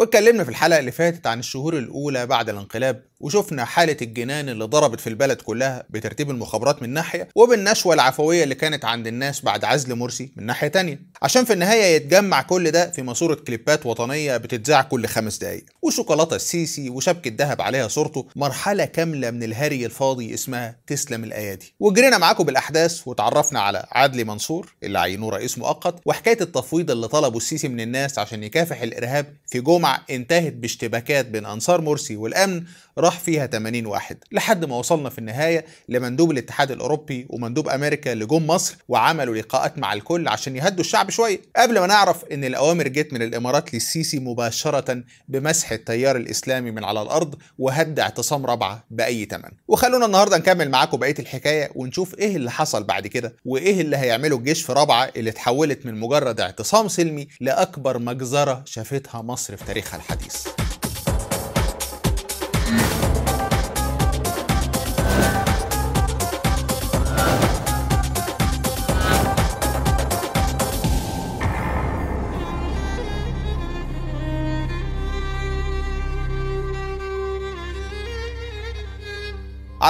واتكلمنا في الحلقة اللي فاتت عن الشهور الأولى بعد الانقلاب. وشفنا حالة الجنان اللي ضربت في البلد كلها بترتيب المخابرات من ناحية وبالنشوة العفوية اللي كانت عند الناس بعد عزل مرسي من ناحية تانية. عشان في النهاية يتجمع كل ده في ماسورة كليبات وطنية بتتذاع كل خمس دقايق. وشوكولاتة السيسي وشبكة ذهب عليها صورته مرحلة كاملة من الهري الفاضي اسمها تسلم الأيادي. وجرينا معاكم بالأحداث وتعرفنا على عدلي منصور اللي عينوه رئيس مؤقت وحكاية التفويض اللي طلبه السيسي من الناس عشان يكافح الإرهاب في جمعة انتهت باشتباكات بين أنصار مرسي والأمن راح فيها 80 واحد لحد ما وصلنا في النهاية لمندوب الاتحاد الأوروبي ومندوب أمريكا لجم مصر وعملوا لقاءات مع الكل عشان يهدوا الشعب شوية. قبل ما نعرف إن الأوامر جت من الإمارات للسيسي مباشرة بمسح التيار الإسلامي من على الأرض وهد اعتصام رابعة بأي تمن. وخلونا النهاردة نكمل معاكم بقية الحكاية ونشوف إيه اللي حصل بعد كده وإيه اللي هيعمله الجيش في رابعة اللي اتحولت من مجرد اعتصام سلمي لأكبر مجزرة شافتها مصر في تاريخها الحديث.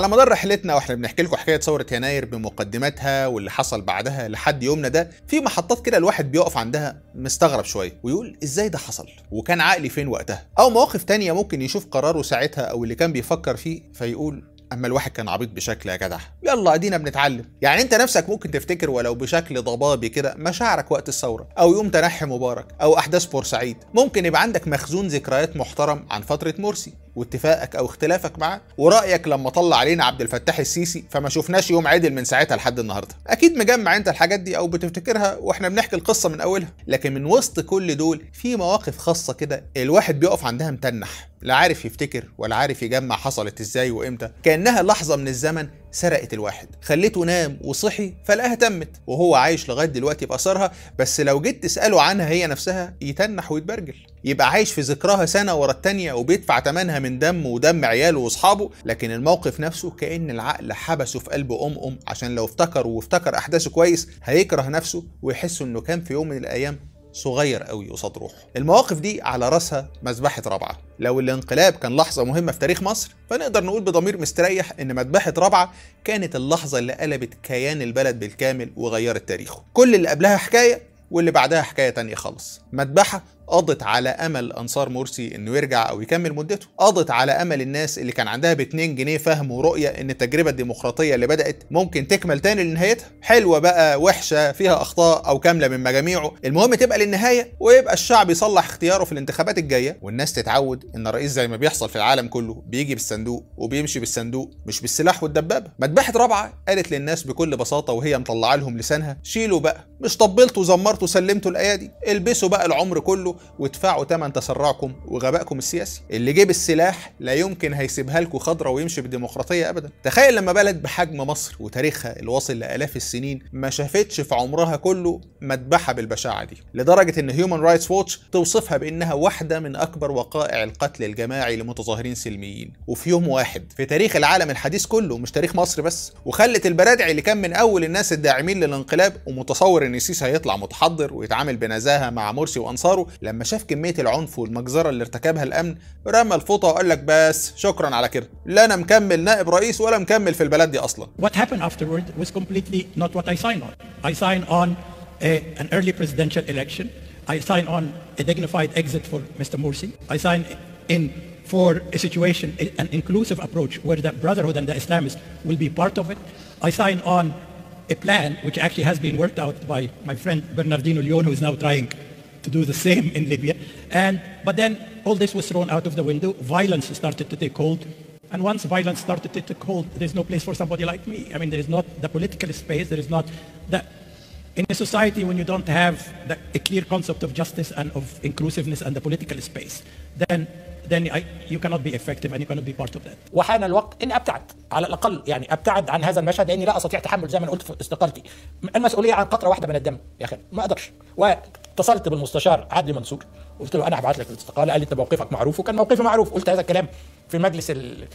على مدار رحلتنا وإحنا بنحكي لكم حكاية ثورة يناير بمقدماتها واللي حصل بعدها لحد يومنا ده في محطات كده الواحد بيقف عندها مستغرب شوية ويقول إزاي ده حصل؟ وكان عقلي فين وقتها؟ أو مواقف تانية ممكن يشوف قراره ساعتها أو اللي كان بيفكر فيه فيقول أما الواحد كان عبيط بشكل يا جدع. يلا ادينا بنتعلم. يعني انت نفسك ممكن تفتكر ولو بشكل ضبابي كده مشاعرك وقت الثورة أو يوم تنحي مبارك أو أحداث بورسعيد. ممكن يبقى عندك مخزون ذكريات محترم عن فترة مرسي واتفاقك أو اختلافك معاه ورأيك لما طلع علينا عبد الفتاح السيسي فما شفناش يوم عدل من ساعتها لحد النهارده. أكيد مجمع أنت الحاجات دي أو بتفتكرها وإحنا بنحكي القصة من أولها. لكن من وسط كل دول في مواقف خاصة كده الواحد بيقف عندها متنح. لا عارف يفتكر ولا عارف يجمع حصلت إزاي وإمتى. كأنها لحظة من الزمن سرقت الواحد. خليته نام وصحي فلقاها تمت وهو عايش لغاية دلوقتي بأثرها. بس لو جيت تسأله عنها هي نفسها يتنح ويتبرجل. يبقى عايش في ذكراها سنة ورا التانية وبيدفع ثمنها من دم ودم عياله وأصحابه. لكن الموقف نفسه كأن العقل حبسه في قلب أم أم. عشان لو افتكر وافتكر أحداثه كويس هيكره نفسه ويحس إنه كان في يوم من الأيام صغير قوي قصاد روحه. المواقف دي على راسها مذبحة رابعة. لو الانقلاب كان لحظة مهمة في تاريخ مصر فنقدر نقول بضمير مستريح إن مذبحة رابعة كانت اللحظة اللي قلبت كيان البلد بالكامل وغيرت تاريخه. كل اللي قبلها حكاية واللي بعدها حكاية تانية خالص. مذبحة قضت على أمل أنصار مرسي إنه يرجع أو يكمل مدته. قضت على أمل الناس اللي كان عندها ب 2 جنيه فهم ورؤية إن التجربة الديمقراطية اللي بدأت ممكن تكمل تاني لنهايتها. حلوة بقى وحشة فيها أخطاء أو كاملة من مجاميعه. المهم تبقى للنهاية ويبقى الشعب يصلح اختياره في الانتخابات الجاية والناس تتعود إن الرئيس زي ما بيحصل في العالم كله بيجي بالصندوق وبيمشي بالصندوق مش بالسلاح والدبابة. مذبحة رابعة قالت للناس بكل بساطة وهي مطلعة لهم لسانها شيلوا بقى مش طبلتوا وزمرتوا سلمتوا الأيادي البسوا بقى العمر كله وادفعوا ثمن تسرعكم وغبائكم السياسي. اللي جه بالسلاح لا يمكن هيسيبها لكم خضره ويمشي بالديمقراطيه ابدا. تخيل لما بلد بحجم مصر وتاريخها اللي واصل لآلاف السنين ما شافتش في عمرها كله مذبحة بالبشاعة دي. لدرجة إن هيومن رايتس ووتش توصفها بإنها واحدة من أكبر وقائع القتل الجماعي لمتظاهرين سلميين. وفي يوم واحد في تاريخ العالم الحديث كله مش تاريخ مصر بس وخلت البرادعي اللي كان من أول الناس الداعمين للانقلاب ومتصور إن السيسي هيطلع متحضر ويتعامل بنزاهة مع مرسي وأنصاره لما شاف كميه العنف والمجزره اللي ارتكبها الامن رمى الفوطه وقال لك بس شكرا على كده لا أنا مكمل نائب رئيس ولا مكمل في البلد دي أصلا What happened afterward was completely not what I signed on. I signed on a, an early presidential election. I signed on a dignified exit for Mr. Morsi. I signed in for a situation, an inclusive approach where the Brotherhood and the Islamists will be part of it. I signed on a plan which actually has been worked out by my friend Bernardino Leon, who is now trying to do the same in Libya. And but then all this was thrown out of the window. Violence started to take hold. And once violence started to take hold, there's no place for somebody like me. I mean, there is not the political space. There is not the in a society when you don't have the, a clear concept of justice and of inclusiveness and the political space, then then I, you cannot be effective and you cannot be part of that. وحان الوقت اني ابتعد على الاقل يعني ابتعد عن هذا المشهد لاني لا استطيع تحمل زي ما أنا قلت في استقالتي المسؤوليه عن قطره واحده من الدم يا اخي ما اقدرش واتصلت بالمستشار عدلي منصور قلت له أنا هبعت لك الاستقاله قال لي انت موقفك معروف وكان موقفي معروف قلت هذا الكلام في مجلس ال-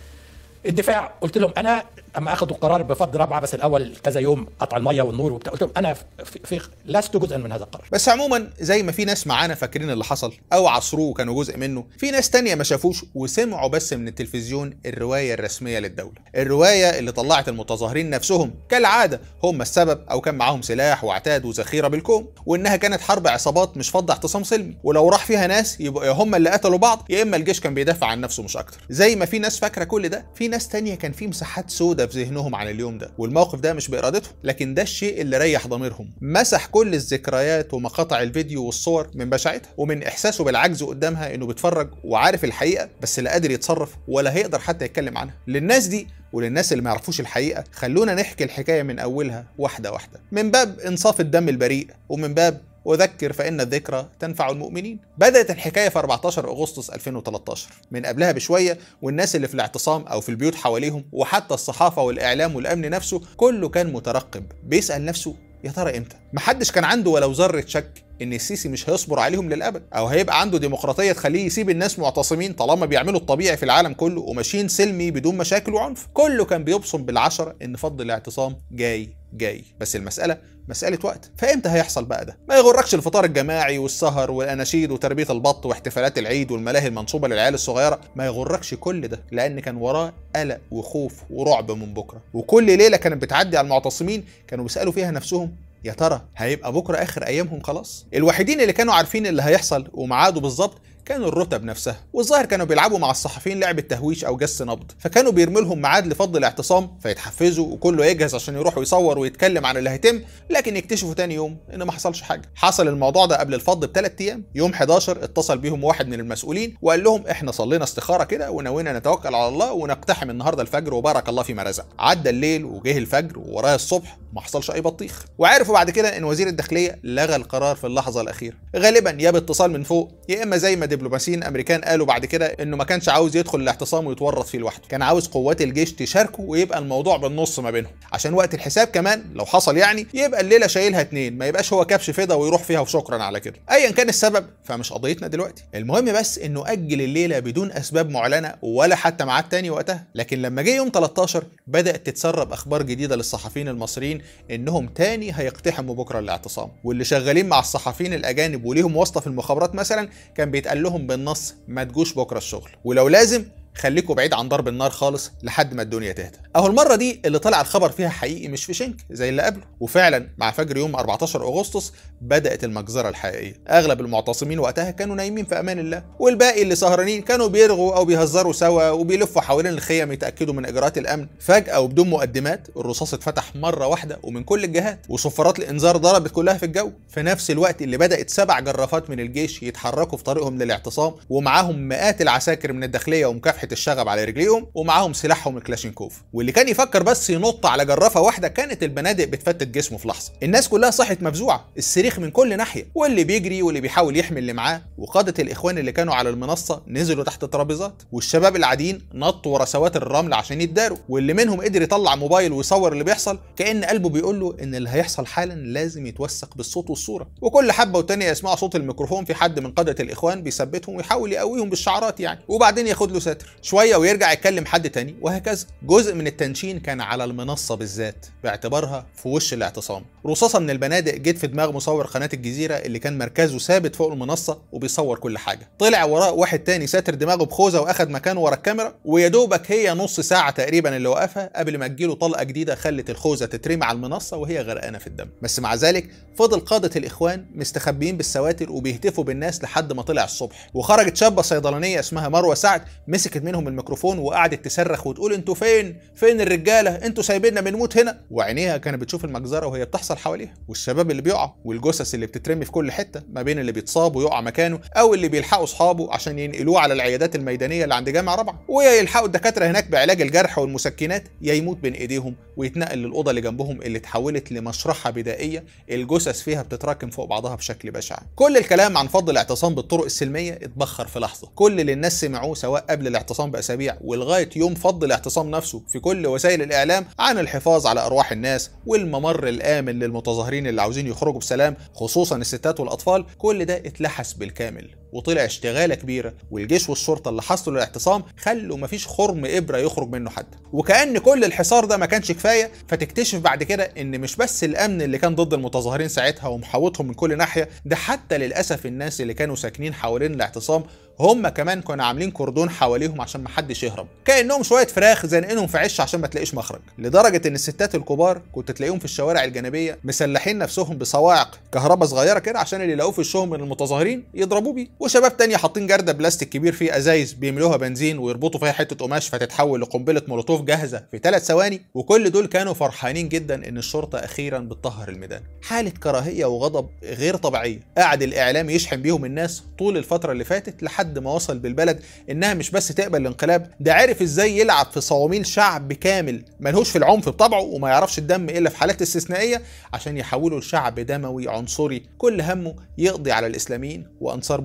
الدفاع قلت لهم أنا اما اخذوا قرار بفض رابعه بس الأول كذا يوم قطع المية والنور وبتاع. قلت لهم أنا في, في لست جزءا من هذا القرار. بس عموما زي ما في ناس معانا فاكرين اللي حصل أو عصروه وكانوا جزء منه في ناس تانية ما شافوش وسمعوا بس من التلفزيون الرواية الرسمية للدولة. الرواية اللي طلعت المتظاهرين نفسهم كالعادة هم السبب أو كان معاهم سلاح وعتاد وذخيرة بالكوم وإنها كانت حرب عصابات مش فض اعتصام سلمي. ولو راح فيها ناس يبقوا يا هم اللي قتلوا بعض يا إما الجيش كان بيدافع عن نفسه مش أكتر. زي ما في ناس فاكرة كل ده في ناس تانية كان في مساحات سودة في ذهنهم عن اليوم ده والموقف ده مش بإرادتهم لكن ده الشيء اللي ريح ضميرهم. مسح كل الذكريات ومقاطع الفيديو والصور من بشاعتها ومن إحساسه بالعجز قدامها إنه بيتفرج وعارف الحقيقة بس لا قادر يتصرف ولا هيقدر حتى يتكلم عنها. للناس دي وللناس اللي ما يعرفوش الحقيقة خلونا نحكي الحكاية من أولها واحدة واحدة. من باب إنصاف الدم البريء ومن باب وذكر فإن الذكرى تنفع المؤمنين. بدأت الحكاية في 14 أغسطس 2013 من قبلها بشوية والناس اللي في الاعتصام أو في البيوت حواليهم وحتى الصحافة والإعلام والأمن نفسه كله كان مترقب بيسأل نفسه يا ترى إمتى؟ محدش كان عنده ولو ذرة شك إن السيسي مش هيصبر عليهم للأبد أو هيبقى عنده ديمقراطية تخليه يسيب الناس معتصمين طالما بيعملوا الطبيعي في العالم كله وماشيين سلمي بدون مشاكل وعنف. كله كان بيبصم بالعشرة إن فض الاعتصام جاي جاي. بس المسألة مسألة وقت. فإمتى هيحصل بقى ده؟ ما يغركش الفطار الجماعي والسهر والأناشيد وتربية البط واحتفالات العيد والملاهي المنصوبة للعيال الصغيرة. ما يغركش كل ده لأن كان وراه قلق وخوف ورعب من بكرة. وكل ليلة كانت بتعدي على المعتصمين كانوا بيسألوا فيها نفسهم يا ترى هيبقى بكرة آخر أيامهم خلاص؟ الوحيدين اللي كانوا عارفين اللي هيحصل وميعاده بالظبط كانوا الرتب نفسها والظاهر كانوا بيلعبوا مع الصحفيين لعبه تهويش أو جس نبض. فكانوا بيرموا لهم ميعاد لفض الاعتصام فيتحفزوا وكله يجهز عشان يروح يصور ويتكلم عن اللي هيتم لكن يكتشفوا تاني يوم إن ما حصلش حاجة. حصل الموضوع ده قبل الفض بثلاث أيام يوم 11 اتصل بيهم واحد من المسؤولين وقال لهم إحنا صلينا استخارة كده ونوينا نتوكل على الله ونقتحم النهارده الفجر وبارك الله فيما رزق. عدى الليل وجه الفجر وورايا الصبح ما حصلش أي بطيخ. وعرفوا بعد كده إن وزير الداخلية لغى القرار في اللحظة الأخيرة. غالبا يا باتصال من فوق يا إما زي ما دبلوماسيين أمريكان قالوا بعد كده إنه ما كانش عاوز يدخل الاعتصام ويتورط فيه لوحده. كان عاوز قوات الجيش تشاركه ويبقى الموضوع بالنص ما بينهم. عشان وقت الحساب كمان لو حصل يعني يبقى الليلة شايلها اتنين ما يبقاش هو كبش فدا ويروح فيها وشكرا على كده. ايا كان السبب فمش قضيتنا دلوقتي. المهم بس إنه أجل الليلة بدون أسباب معلنة ولا حتى ميعاد تاني وقتها. لكن لما جه يوم 13 بدأت تتسرب أخبار جديدة للصحفيين المصريين إنهم تاني هيقتحموا بكرة الاعتصام. واللي شغالين مع الصحفيين الأجانب وليهم واسطة في المخابرات مثلا كان بيتقال لهم بالنص ما تجوش بكرة الشغل. ولو لازم خليكوا بعيد عن ضرب النار خالص لحد ما الدنيا تهدى. أهو المرة دي اللي طلع الخبر فيها حقيقي مش في فنكوش زي اللي قبله. وفعلا مع فجر يوم 14 أغسطس بدأت المجزرة الحقيقية. أغلب المعتصمين وقتها كانوا نايمين في أمان الله. والباقي اللي سهرانين كانوا بيرغوا أو بيهزروا سوا وبيلفوا حوالين الخيم يتأكدوا من إجراءات الأمن. فجأة وبدون مقدمات الرصاص اتفتح مرة واحدة ومن كل الجهات وصفارات الإنذار ضربت كلها في الجو. في نفس الوقت اللي بدأت سبع جرافات من الجيش يتحركوا في طريقهم للاعتصام ومعاهم مئات العساكر من الداخلية ومكافحة الشغب على رجليهم ومعاهم سلاحهم الكلاشينكوف واللي كان يفكر بس ينط على جرافة واحدة كانت البنادق بتفتت جسمه في لحظة. الناس كلها صحت مفزوعة الصريخ من كل ناحية. واللي بيجري واللي بيحاول يحمي اللي معاه. وقادة الإخوان اللي كانوا على المنصة نزلوا تحت الترابيزات والشباب العاديين نطوا ورا سواتر الرمل عشان يتداروا. واللي منهم قدر يطلع موبايل ويصور اللي بيحصل كأن قلبه بيقول له إن اللي هيحصل حالا لازم يتوثق بالصوت والصورة. وكل حبة والتانيه يسمعوا صوت الميكروفون في حد من قادة الإخوان بيثبتهم ويحاول يقويهم بالشعارات يعني. وبعدين ياخد له ساتر شوية ويرجع يتكلم حد تاني وهكذا. جزء من التنشين كان على المنصة بالذات باعتبارها في وش الاعتصام. رصاصة من البنادق جت في دماغ مصور قناة الجزيرة اللي كان مركزه ثابت فوق المنصة وبيصور كل حاجة. طلع وراه واحد تاني ساتر دماغه بخوذة وأخد مكانه ورا الكاميرا ويا دوبك هي نص ساعة تقريبا اللي وقفها قبل ما تجيله طلقة جديدة خلت الخوذة تترمي على المنصة وهي غرقانة في الدم. بس مع ذلك فضل قادة الإخوان مستخبيين بالسواتر وبيهتفوا بالناس لحد ما طلع الصبح. وخرجت شابة صيدلانية اسمها مروة سعد مسكت منهم الميكروفون وقعدت تصرخ وتقول أنتوا فين؟ فين الرجالة؟ أنتوا سايبيننا بنموت هنا. وعينيها كانت بتشوف المجزرة وهي بتحصل حواليها. والشباب اللي بيقع والجثث اللي بتترمي في كل حتة ما بين اللي بيتصاب ويقع مكانه أو اللي بيلحقوا أصحابه عشان ينقلوه على العيادات الميدانية اللي عند جامعة رابعة. ويا يلحقوا الدكاترة هناك بعلاج الجرح والمسكنات يا يموت بين إيديهم ويتنقل للأوضة اللي جنبهم اللي اتحولت لمشرحة بدائية. الجثث فيها بتتراكم فوق بعضها بشكل بشع. كل الكلام عن فضل الاعتصام بالطرق السلمية اتبخر في لحظة. كل اللي الناس سمعوه سواء قبل باسابيع ولغاية يوم فض الاعتصام نفسه في كل وسائل الإعلام عن الحفاظ على أرواح الناس والممر الآمن للمتظاهرين اللي عاوزين يخرجوا بسلام خصوصا الستات والأطفال كل ده اتلحس بالكامل. وطلع اشتغالة كبيرة والجيش والشرطة اللي حصلوا للاعتصام خلوا مفيش خرم إبرة يخرج منه حد. وكأن كل الحصار ده ما كانش كفاية فتكتشف بعد كده إن مش بس الأمن اللي كان ضد المتظاهرين ساعتها ومحوطهم من كل ناحية ده حتى للأسف الناس اللي كانوا ساكنين حوالين الاعتصام هم كمان كانوا عاملين كردون حواليهم عشان ما حدش يهرب. كأنهم شوية فراخ زانقينهم في عش عشان ما تلاقيش مخرج. لدرجة إن الستات الكبار كنت تلاقيهم في الشوارع الجانبية مسلحين نفسهم بصواعق كهرباء صغيرة كده عشان اللي يلاقوه في وشهم من المتظاهرين يضربوه بيه. وشباب تانية حاطين جردة بلاستيك كبير فيه أزايز بيملوها بنزين ويربطوا فيها حتة قماش فتتحول لقنبلة مولوتوف جاهزة في ثلاث ثواني. وكل دول كانوا فرحانين جدا إن الشرطة أخيرا بتطهر الميدان. حالة كراهية وغضب غير طبيعية. قعد الإعلام يشحن بيهم الناس طول الفترة اللي فاتت لحد ما وصل بالبلد إنها مش بس تقبل الانقلاب ده عارف إزاي يلعب في صواميل شعب كامل ملهوش في العنف بطبعه وما يعرفش الدم إلا في حالات استثنائية عشان يحوله لشعب دموي عنصري. كل همه يقضي على الإسلاميين وأنصار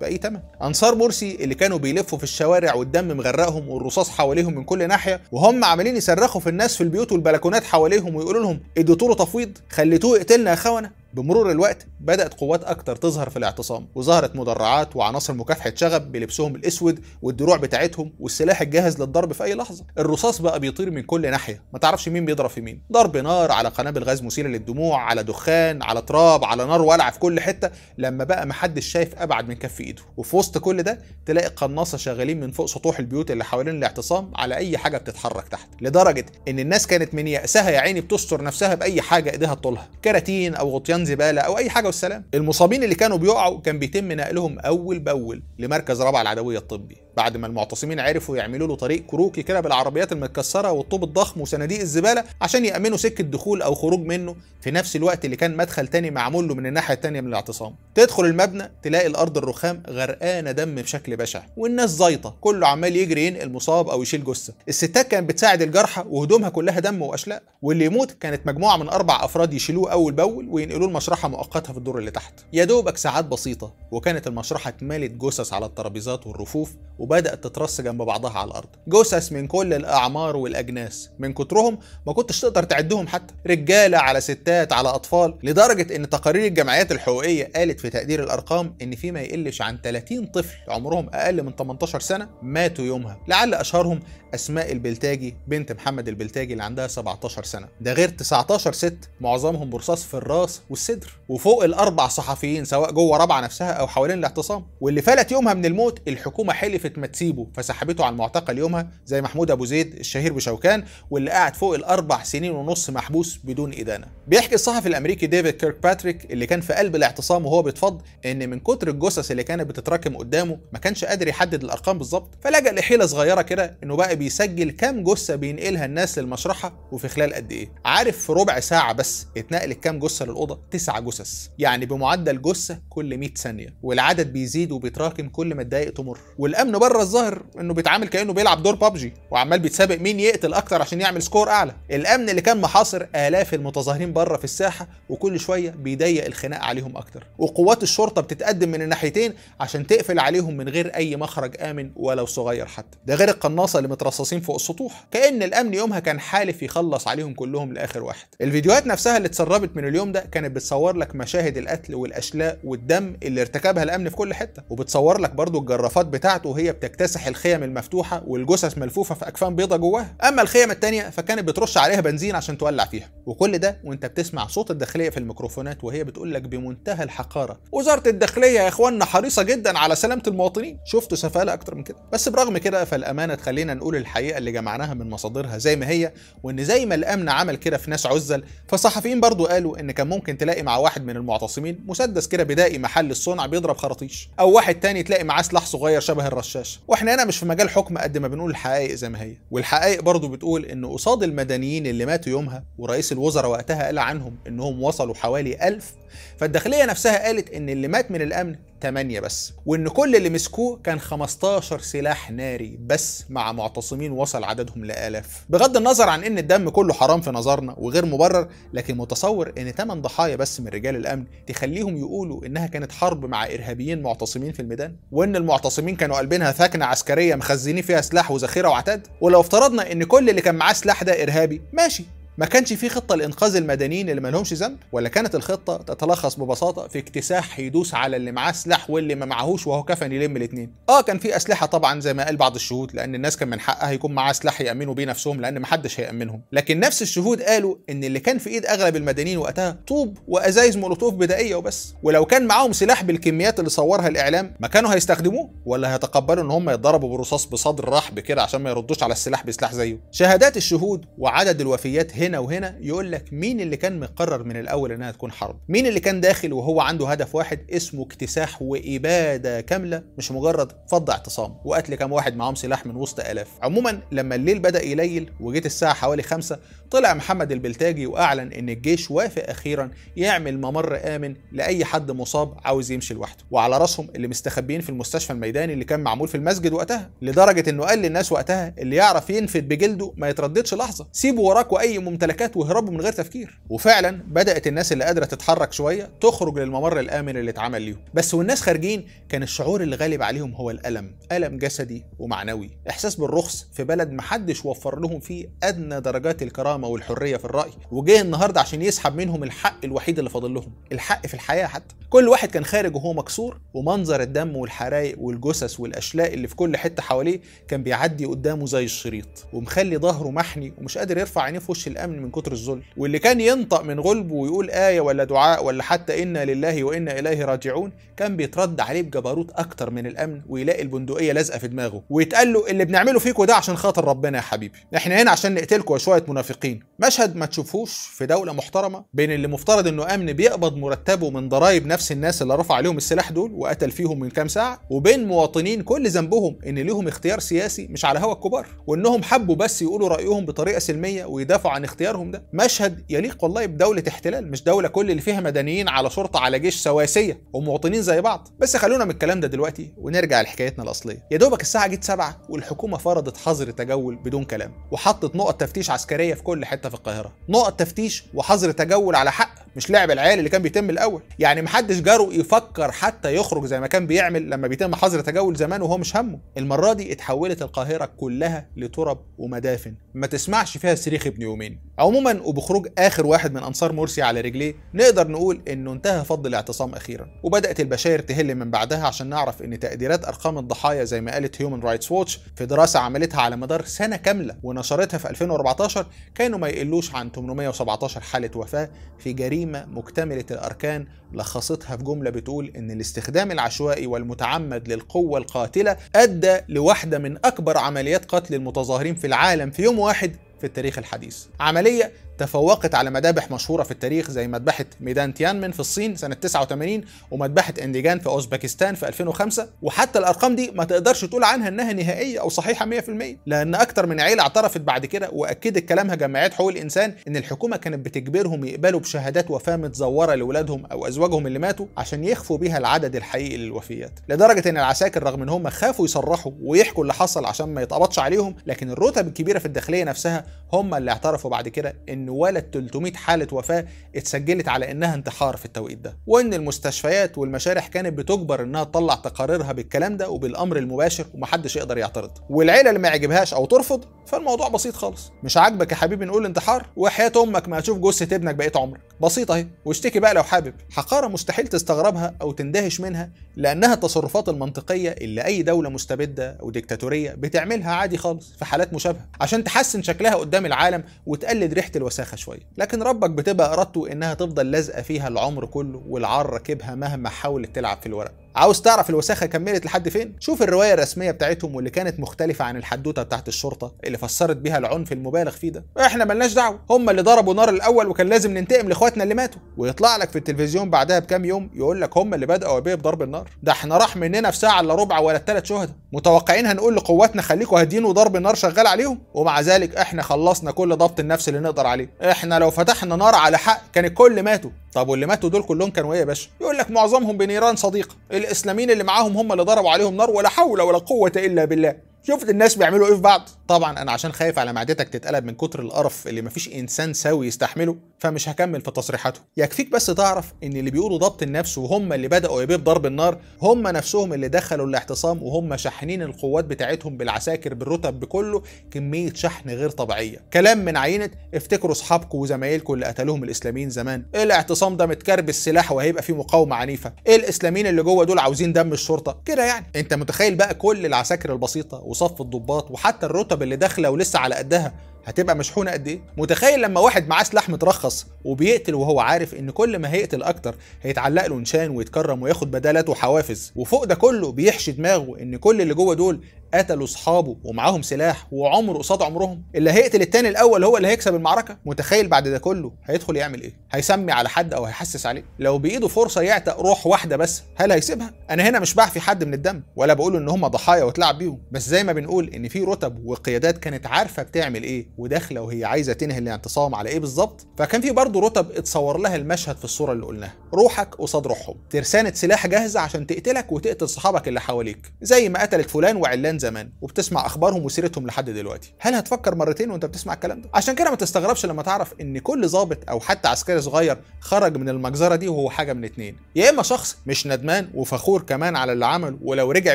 بأي ثمن أنصار مرسي اللي كانوا بيلفوا في الشوارع والدم مغرقهم والرصاص حواليهم من كل ناحية وهم عمالين يصرخوا في الناس في البيوت والبلكونات حواليهم ويقولوا لهم اديتوا له تفويض خليتوه يقتلنا يا خونه بمرور الوقت بدأت قوات أكتر تظهر في الاعتصام وظهرت مدرعات وعناصر مكافحة شغب بلبسهم الأسود والدروع بتاعتهم والسلاح الجاهز للضرب في أي لحظة. الرصاص بقى بيطير من كل ناحية ما تعرفش مين بيضرب في مين. ضرب نار على قنابل غاز مثيرة للدموع على دخان على تراب على نار والعة في كل حتة لما بقى محدش شايف أبعد من كف إيده. وفي وسط كل ده تلاقي قناصة شغالين من فوق سطوح البيوت اللي حوالين الاعتصام على أي حاجة بتتحرك تحت. لدرجة إن الناس كانت من يأسها يا عيني بتستر نفسها بأي حاجة إيديها تطولها. كراتين أو غطيان زبالة أو أي حاجة والسلام. المصابين اللي كانوا بيقعوا كان بيتم نقلهم أول بأول لمركز رابعة العدوية الطبي. بعد ما المعتصمين عرفوا يعملوا له طريق كروكي كده بالعربيات المتكسرة والطوب الضخم وصناديق الزبالة عشان يأمنوا سكة دخول أو خروج منه في نفس الوقت اللي كان مدخل تاني معمول له من الناحية التانية من الاعتصام. تدخل المبنى تلاقي الأرض الرخام غرقانة دم بشكل بشع والناس زيطه كله عمال يجري ينقل مصاب أو يشيل جثة. الستات كانت بتساعد الجرحى وهدومها كلها دم وأشلاء. واللي يموت كانت مجموعة من أربع أفراد يشيلوه أول بأول وينقلوه المشرحه مؤقتة في الدور اللي تحت. يا دوبك ساعات بسيطة وكانت المشرحة اتملت جثث على الترابيزات والرفوف وبدأت تترص جنب بعضها على الأرض. جثث من كل الأعمار والأجناس. من كترهم ما كنتش تقدر تعدهم حتى. رجالة على ستات على أطفال. لدرجة إن تقارير الجمعيات الحقوقية قالت في تقدير الأرقام إن في ما يقلش عن 30 طفل عمرهم أقل من 18 سنة ماتوا يومها. لعل أشهرهم أسماء البلتاجي بنت محمد البلتاجي اللي عندها 17 سنة. ده غير 19 ست معظمهم برصاص في الراس والصدر. وفوق الأربع صحفيين سواء جوه رابعة نفسها أو حوالين الاعتصام. واللي فلت يومها من الموت الحكومة حلفت ما تسيبه فسحبته على المعتقل يومها زي محمود أبو زيد الشهير بشوكان واللي قعد فوق الأربع سنين ونص محبوس بدون إدانة. بيحكي الصحفي الأمريكي ديفيد كيرك باتريك اللي كان في قلب الاعتصام وهو بيتفض إن من كتر الجثث اللي كانت بتتراكم قدامه ما كانش قادر يحدد الأرقام بالظبط فلجأ لحيلة صغيرة كده إنه بقى بيسجل كام جثة بينقلها الناس للمشرحة وفي خلال قد إيه. عارف في ربع ساعة بس اتنقلت كام جثة للأوضة؟ تسع جثث. يعني بمعدل جثة كل 100 ثانية والعدد بيزيد وبيتراكم كل ما الدقائق تمر. والأمن بره الظاهر انه بيتعامل كانه بيلعب دور بابجي وعمال بيتسابق مين يقتل أكتر عشان يعمل score اعلى. الامن اللي كان محاصر الاف المتظاهرين بره في الساحة وكل شوية بيضيق الخناق عليهم أكتر. وقوات الشرطة بتتقدم من الناحيتين عشان تقفل عليهم من غير اي مخرج امن ولو صغير حتى. ده غير القناصة اللي مترصصين فوق السطوح. كأن الامن يومها كان حالف يخلص عليهم كلهم لآخر واحد. الفيديوهات نفسها اللي اتسربت من اليوم ده كانت بتصور لك مشاهد القتل والأشلاء والدم اللي ارتكبها الأمن في كل حتة. وبتصور لك برضو الجرافات بتاعته وهي بتكتسح الخيم المفتوحة والجثث ملفوفة في اكفان بيضة جواها. أما الخيم التانية فكانت بترش عليها بنزين عشان تولع فيها. وكل ده وأنت بتسمع صوت الداخلية في الميكروفونات وهي بتقول لك بمنتهى الحقارة. وزارة الداخلية يا إخواننا حريصة جدا على سلامة المواطنين. شفتوا سفالة أكتر من كده. بس برغم كده فالأمانة تخلينا نقول الحقيقة اللي جمعناها من مصادرها زي ما هي وإن زي ما الأمن عمل كده في ناس عزل. فالصحفيين برضو قالوا إن كان ممكن تلاقي مع واحد من المعتصمين مسدس كده بدائي محل الصنع بيضرب خراطيش. أو واحد تاني تلاقي معاه سلاح صغير شبه الرشاش. وإحنا هنا مش في مجال حكم قد ما بنقول الحقائق زي ما هي. والحقائق برضو بتقول إن قصاد المدنيين اللي ماتوا يومها ورئيس الوزراء وقتها قال عنهم إنهم وصلوا حوالي ألف فالداخلية نفسها قالت إن اللي مات من الأمن 8 بس وإن كل اللي مسكوه كان 15 سلاح ناري بس مع معتصمين وصل عددهم لآلاف. بغض النظر عن إن الدم كله حرام في نظرنا وغير مبرر لكن متصور إن 8 ضحايا بس من رجال الأمن تخليهم يقولوا إنها كانت حرب مع إرهابيين معتصمين في الميدان وإن المعتصمين كانوا قلبينها ثكنه عسكريه مخزنين فيها سلاح وذخيرة وعتاد؟ ولو افترضنا إن كل اللي كان معاه سلاح ده إرهابي ماشي. ما كانش في خطة لإنقاذ المدنيين اللي ما لهمش ذنب؟ ولا كانت الخطة تتلخص ببساطة في اكتساح يدوس على اللي معاه سلاح واللي ما معهوش وهو كفن يلم الاثنين آه كان في أسلحة طبعا زي ما قال بعض الشهود لأن الناس كان من حقها يكون معاها سلاح يأمنوا بيه نفسهم لأن ما حدش هيأمنهم. لكن نفس الشهود قالوا إن اللي كان في إيد أغلب المدنيين وقتها طوب وأزايز مولوتوف بدائية وبس. ولو كان معاهم سلاح بالكميات اللي صورها الإعلام ما كانوا هيستخدموه؟ ولا هيتقبلوا إن هم يتضربوا برصاص بصدر رحب كده عشان ما يردوش على السلاح بسلاح زيه؟ شهادات الشهود وعدد الوفيات هنا وهنا يقول لك مين اللي كان مقرر من الأول إنها تكون حرب؟ مين اللي كان داخل وهو عنده هدف واحد اسمه اكتساح وإبادة كاملة؟ مش مجرد فض اعتصام وقتل كام واحد معاهم سلاح من وسط آلاف. عموما لما الليل بدأ يليل وجيت الساعة حوالي خمسة طلع محمد البلتاجي وأعلن إن الجيش وافق أخيرا يعمل ممر آمن لأي حد مصاب عاوز يمشي لوحده. وعلى راسهم اللي مستخبيين في المستشفى الميداني اللي كان معمول في المسجد وقتها لدرجة إنه قال للناس وقتها اللي يعرف ينفد بجلده ما يترددش لحظة. سيبوا وراكوا أي ممتلكات واهربوا من غير تفكير. وفعلا بدأت الناس اللي قادرة تتحرك شوية تخرج للممر الآمن اللي اتعمل ليهم. بس والناس خارجين كان الشعور اللي غالب عليهم هو الألم. ألم جسدي ومعنوي. إحساس بالرخص في بلد محدش وفر لهم فيه أدنى درجات الكرامه والحرية في الرأي وجه النهارده عشان يسحب منهم الحق الوحيد اللي فاضل لهم الحق في الحياة حتى. كل واحد كان خارج وهو مكسور ومنظر الدم والحرايق والجثث والأشلاء اللي في كل حتة حواليه كان بيعدي قدامه زي الشريط ومخلي ظهره محني ومش قادر يرفع عينيه في وش الأمن من كتر الذل. واللي كان ينطق من غلبه ويقول آية ولا دعاء ولا حتى إنا لله وإنا إليه راجعون كان بيترد عليه بجبروت أكتر من الأمن ويلاقي البندقية لازقة في دماغه ويتقال له اللي بنعمله فيكوا ده عشان خاطر ربنا يا حبيبي. إحنا هنا عشان نقتلكوا شوية منافقين. مشهد ما تشوفوش في دولة محترمة بين اللي مفترض إنه أمن بيقبض مرتبه من ضرائب نفس الناس اللي رفع عليهم السلاح دول وقتل فيهم من كام ساعة وبين مواطنين كل ذنبهم إن ليهم اختيار سياسي مش على هوا الكبار وإنهم حبوا بس يقولوا رأيهم بطريقة سلمية ويدافعوا عن اختيارهم ده. مشهد يليق والله بدولة احتلال مش دولة كل اللي فيها مدنيين على شرطة على جيش سواسية ومواطنين زي بعض. بس خلونا من الكلام ده دلوقتي ونرجع لحكايتنا الأصلية. يا دوبك الساعة جت سبعة والحكومة فرضت حظر تجول بدون كلام وحطت نقط تفتيش عسكرية في كل حتة في القاهرة. نقط تفتيش وحظر تجول على حق مش لعب العيال اللي كان بيتم الأول. يعني محدش جاره يفكر حتى يخرج زي ما كان بيعمل لما بيتم حظر تجول زمان وهو مش همه. المرة دي اتحولت القاهرة كلها لترب ومدافن. ما تسمعش فيها صريخ ابن يومين. عموما وبخروج آخر واحد من أنصار مرسي على رجليه نقدر نقول إنه انتهى فض الاعتصام أخيرا. وبدأت البشاير تهل من بعدها عشان نعرف إن تقديرات أرقام الضحايا زي ما قالت هيومن رايتس ووتش في دراسة عملتها على مدار سنة كاملة ونشرتها في 2014 كانوا ما يقلوش عن 817 حالة وفاة في جريمة مكتملة الأركان لخصتها في جملة بتقول إن الاستخدام العشوائي والمتعمد للقوة القاتلة أدى لواحدة من أكبر عمليات قتل المتظاهرين في العالم في يوم واحد في التاريخ الحديث. عملية تفوقت على مذابح مشهورة في التاريخ زي مذبحة ميدان تيانمن في الصين سنة 89 ومذبحة انديجان في أوزبكستان في 2005 وحتى الأرقام دي ما تقدرش تقول عنها إنها نهائية أو صحيحة 100% لأن أكتر من عيلة اعترفت بعد كده وأكدت كلامها جمعيات حقوق الإنسان إن الحكومة كانت بتجبرهم يقبلوا بشهادات وفاة متزورة لأولادهم أو أزواجهم اللي ماتوا عشان يخفوا بيها العدد الحقيقي للوفيات. لدرجة إن العساكر رغم إن هم خافوا يصرحوا ويحكوا اللي حصل عشان ما يتقبضش عليهم لكن الرتب الكبيرة في الداخلية نفسها هم اللي اعترفوا بعد كده ان ولا 300 حالة وفاة اتسجلت على إنها انتحار في التوقيت ده وإن المستشفيات والمشارح كانت بتجبر إنها تطلع تقاريرها بالكلام ده وبالأمر المباشر ومحدش يقدر يعترض. والعيلة اللي ما يعجبهاش أو ترفض فالموضوع بسيط خالص. مش عاجبك يا حبيبي نقول انتحار؟ وحياة أمك ما هتشوف جثة ابنك بقيت عمرك. بسيطه أهي. واشتكي بقى لو حابب. حقارة مستحيل تستغربها أو تندهش منها لأنها التصرفات المنطقية اللي أي دولة مستبدة أو ديكتاتورية بتعملها عادي خالص في حالات مشابهة عشان تحسن شكلها قدام العالم وتقلد ريحة الوساخه شوية. لكن ربك بتبقى إرادته إنها تفضل لازقة فيها العمر كله والعار راكبها مهما حاولت تلعب في الورق. عاوز تعرف الوساخة كملت لحد فين؟ شوف الرواية الرسمية بتاعتهم واللي كانت مختلفة عن الحدوتة بتاعت الشرطة اللي فسرت بيها العنف المبالغ فيه ده. إحنا ملناش دعوة. هم اللي ضربوا نار الأول وكان لازم ننتقم لإخواتنا اللي ماتوا. ويطلع لك في التلفزيون بعدها بكام يوم يقول لك هم اللي بدأوا بيه بضرب النار. ده إحنا راح مننا في ساعة إلا ربع ولا الثلاث شهداء. متوقعين هنقول لقواتنا خليكوا هادين وضرب النار شغال عليهم؟ ومع ذلك إحنا خلصنا كل ضبط النفس اللي نقدر عليه. إحنا لو فتحنا نار على حق كان الكل ماتوا. طب واللي ماتوا دول كلهم كانوا إيه يا باشا؟ يقول لك معظمهم بنيران صديقة. الإسلاميين اللي معاهم هم اللي ضربوا عليهم نار ولا حول ولا قوة إلا بالله. شفت الناس بيعملوا إيه في بعض؟ طبعا أنا عشان خايف على معدتك تتقلب من كتر القرف اللي مفيش إنسان سوي يستحمله فمش هكمل في تصريحاته. يكفيك بس تعرف إن اللي بيقولوا ضبط النفس وهم اللي بدأوا يبيب ضرب النار هم نفسهم اللي دخلوا الاعتصام وهم شاحنين القوات بتاعتهم بالعساكر بالرتب بكله كمية شحن غير طبيعية. كلام من عينة افتكروا أصحابكم وزمايلكم اللي قتلوهم الإسلاميين زمان. الاعتصام ده متكرب السلاح وهيبقى فيه مقاومة عنيفة. إيه الإسلاميين اللي جوه دول عاوزين دم الشرطة. كده يعني. أنت متخيل بقى كل العساكر البسيطة وصف الضباط وحتى الرتب اللي داخلة ولسه على قدها هتبقى مشحونة قد إيه؟ متخيل لما واحد معاه سلاح مترخص وبيقتل وهو عارف إن كل ما هيقتل أكتر هيتعلق له نشان ويتكرم وياخد بدالات وحوافز وفوق ده كله بيحشي دماغه إن كل اللي جوه دول قتلوا أصحابه ومعاهم سلاح وعمر قصاد عمرهم. اللي هيقتل التاني الأول هو اللي هيكسب المعركة؟ متخيل بعد ده كله هيدخل يعمل إيه؟ هيسمي على حد أو هيحسس عليه؟ لو بإيده فرصة يعتق روح واحدة بس هل هيسيبها؟ أنا هنا مش بعفي حد من الدم ولا بقول إن هم ضحايا وتلعب بيهم بس زي ما بنقول إن في رتب وقيادات كانت عارفة بتعمل إيه وداخلة وهي عايزة تنهي الاعتصام على إيه بالظبط. فكان في برضه رتب اتصور لها المشهد في الصورة اللي قلناها. روحك قصاد روحهم. ترسانة سلاح جاهزة عشان تقتلك وتقتل صحابك اللي حواليك. زي ما قتلت فلان وعلان زمان. وبتسمع أخبارهم وسيرتهم لحد دلوقتي. هل هتفكر مرتين وأنت بتسمع الكلام ده؟ عشان كده ما تستغربش لما تعرف إن كل ضابط أو حتى عسكري صغير خرج من المجزرة دي وهو حاجة من اتنين. يا إما شخص مش ندمان وفخور كمان على اللي عمله ولو رجع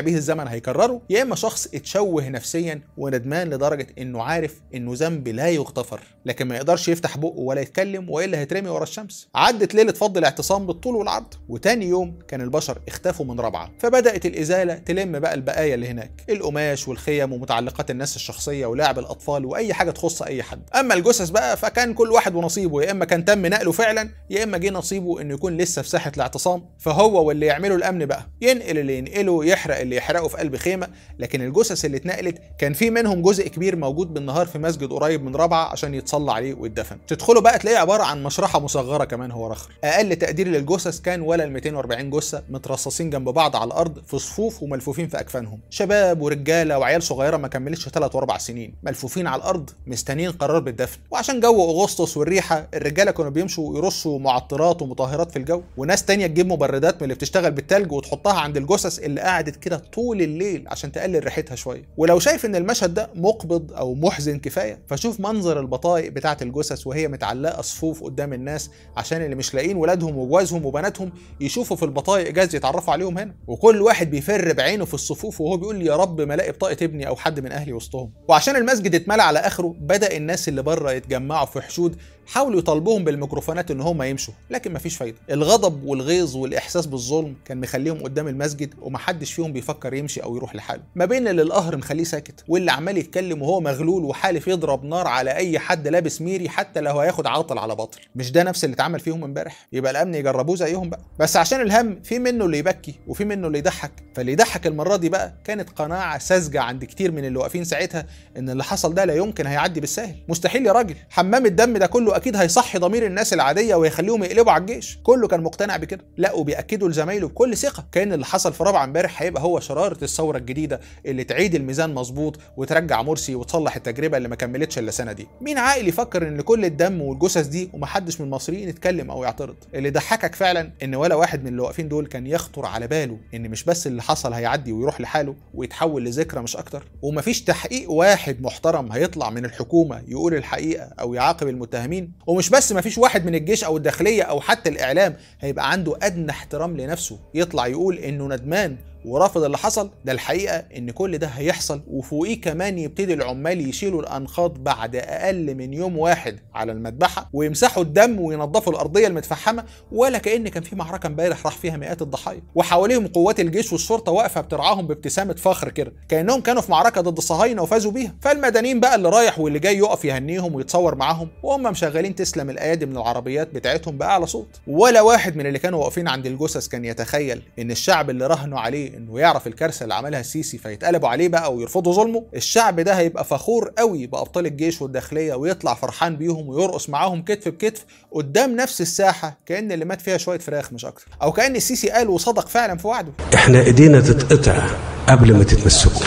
بيه الزمن هيكرره. يا إما شخص اتشوه نفسيا وندمان لدرجة إنه عارف إنه ذنب لا يغتفر لكن ما يقدرش يفتح بقه ولا يتكلم وإلا هيترمي ورا الشمس. عدت ليلة فض الاعتصام بالطول والعرض وتاني يوم كان البشر اختفوا من رابعه فبدأت الإزالة تلم بقى البقايا اللي هناك القماش والخيم ومتعلقات الناس الشخصية ولعب الأطفال وأي حاجة تخص أي حد. أما الجثث بقى فكان كل واحد ونصيبه يا إما كان تم نقله فعلا يا إما جه نصيبه إنه يكون لسه في ساحة الاعتصام. فهو واللي يعمله الأمن بقى ينقل اللي ينقله يحرق اللي يحرقه في قلب خيمة. لكن الجثث اللي اتنقلت كان في منهم جزء كبير موجود بالنهار في مسجد قريب من رابعة عشان يتصلى عليه ويتدفن. تدخلوا بقى تلاقيه عبارة عن مشرحة مصغرة كمان هو رخر أقل تقدير للجثث كان ولا ال 240 جثة مترصصين جنب بعض على الأرض في صفوف وملفوفين في أكفانهم. شباب ورجالة وعيال صغيرة ما كملتش 3 وأربع سنين. ملفوفين على الأرض مستنيين قرار بالدفن. وعشان جو أغسطس والريحة الرجالة كانوا بيمشوا يرصوا معطرات ومطهرات في الجو. وناس تانية تجيب مبردات من اللي بتشتغل بالتلج وتحطها عند الجثث اللي قعدت كده طول الليل عشان تقلل ريحتها شوية. ولو شايف إن المشهد ده مقبض أو محزن كفاية فشوف منظر البطايق بتاعه الجثث وهي متعلقة صفوف قدام الناس عشان اللي مش لاقيين ولادهم وجوازهم وبناتهم يشوفوا في البطايق جاز يتعرفوا عليهم هنا. وكل واحد بيفر بعينه في الصفوف وهو بيقول يا رب ما الاقي بطاقة ابني أو حد من أهلي وسطهم. وعشان المسجد اتملى على آخره بدأ الناس اللي بره يتجمعوا في حشود حاولوا يطالبوهم بالميكروفونات إن هم يمشوا لكن مفيش فايدة. الغضب والغيظ والإحساس بالظلم كان مخليهم قدام المسجد ومحدش فيهم بيفكر يمشي أو يروح لحاله. ما بين اللي القهر مخليه ساكت واللي عمال يتكلم وهو مغلول وحالف يضرب نار على أي حد لابس ميري حتى لو هياخد عاطل على باطل مش ده نفس اللي اتعمل فيهم امبارح؟ يبقى الأمن يجربوه زيهم بقى. بس عشان الهم في منه اللي يبكي وفي منه اللي يضحك. فاللي يضحك المرة دي بقى كانت قناعة ساذجة عند كتير من اللي واقفين ساعتها إن اللي حصل ده لا يمكن هيعدي بالسهل مستحيل يا راجل. حمام الدم ده كله أكيد هيصحي ضمير الناس العادية ويخليهم يقلبوا على الجيش. كله كان مقتنع بكده. لا وبياكدوا لزمايله بكل ثقة. كأن اللي حصل في رابعة امبارح هيبقى هو شرارة الثورة الجديدة اللي تعيد الميزان مظبوط وترجع مرسي وتصلح التجربة اللي ما كملتش إلا سنة دي. مين عاقل يفكر إن كل الدم والجثث دي ومحدش من المصريين يتكلم أو يعترض؟ اللي ضحكك فعلا إن ولا واحد من اللي واقفين دول كان يخطر على باله إن مش بس اللي حصل هيعدي ويروح لحاله ويتحول لذكرى مش أكتر؟ ومفيش تحقيق واحد محترم هيطلع من الحكومة يقول الحقيقة أو يعاقب المتهمين؟ ومش بس مفيش واحد من الجيش أو الداخلية أو حتى الإعلام هيبقى عنده أدنى احترام لنفسه. يطلع يقول إنه ندمان ورافض اللي حصل ده الحقيقة إن كل ده هيحصل. وفوقيه كمان يبتدي العمال يشيلوا الانقاض بعد أقل من يوم واحد على المذبحة ويمسحوا الدم وينظفوا الأرضية المتفحمة ولا كأن كان في معركة امبارح راح فيها مئات الضحايا. وحواليهم قوات الجيش والشرطة واقفة بترعاهم بابتسامة فخر كده كأنهم كانوا في معركة ضد الصهاينه وفازوا بيها. فالمدنيين بقى اللي رايح واللي جاي يقف يهنيهم ويتصور معاهم وهم مشغلين تسلم الأيادي من العربيات بتاعتهم بأعلى صوت. ولا واحد من اللي كانوا واقفين عند الجثث كان يتخيل إن الشعب اللي رهنوا عليه إنه يعرف الكارثة اللي عملها السيسي فيتقلبوا عليه بقى ويرفضوا ظلمه. الشعب ده هيبقى فخور قوي بأبطال الجيش والداخلية ويطلع فرحان بيهم ويرقص معاهم كتف بكتف قدام نفس الساحة كأن اللي مات فيها شوية فراخ مش أكتر. أو كأن السيسي قال وصدق فعلا في وعده. إحنا إيدينا تتقطع قبل ما تمسكم.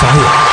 صحيح.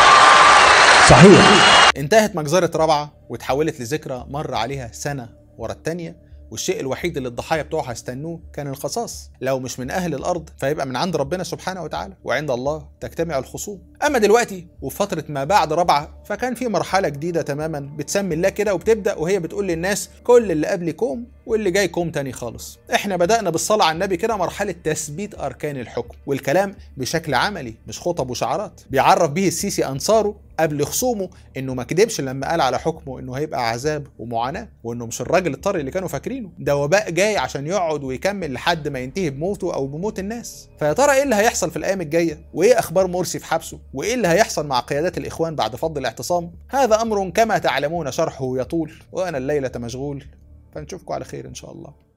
صحيح. انتهت مجزرة رابعة وتحولت لذكرى مر عليها سنة ورا التانية. والشيء الوحيد اللي الضحايا بتوعها استنوه كان القصاص. لو مش من أهل الأرض فيبقى من عند ربنا سبحانه وتعالى وعند الله تجتمع الخصوم. أما دلوقتي وفي فتره ما بعد رابعة فكان في مرحلة جديدة تماما بتسمي الله كده وبتبدأ وهي بتقول للناس كل اللي قبلي كوم واللي جاي كوم تاني خالص. إحنا بدأنا بالصلاة على النبي كده مرحلة تثبيت أركان الحكم والكلام بشكل عملي مش خطب وشعارات. بيعرف به السيسي أنصاره قبل خصومه إنه ما كدبش لما قال على حكمه إنه هيبقى عذاب ومعاناة وإنه مش الراجل الطري اللي كانوا فاكرينه. ده وباء جاي عشان يقعد ويكمل لحد ما ينتهي بموته أو بموت الناس. فيا ترى إيه اللي هيحصل في الأيام الجاية؟ وإيه أخبار مرسي في حبسه؟ وإيه اللي هيحصل مع قيادات الإخوان بعد فض الاعتصام؟ هذا أمر كما تعلمون شرحه يطول. وأنا الليلة مشغول. فنشوفكم على خير إن شاء الله.